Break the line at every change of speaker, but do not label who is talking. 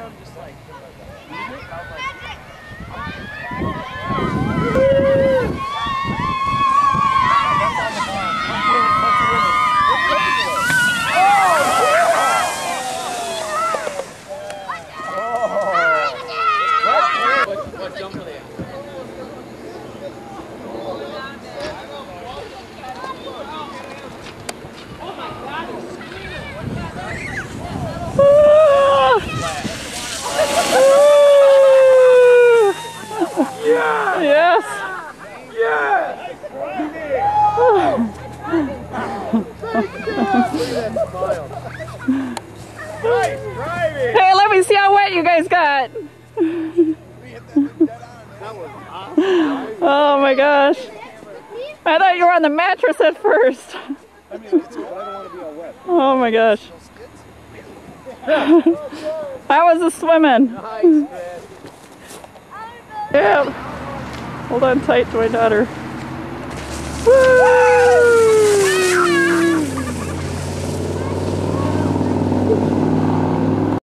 I'm just like.
Hey, let me see how wet you guys got. Oh my gosh. I thought you were on the mattress at first.
I mean, it's cool, but I don't want to be all wet.
Oh my gosh. I was the swimming?
Nice, man.
Hold on tight to my daughter.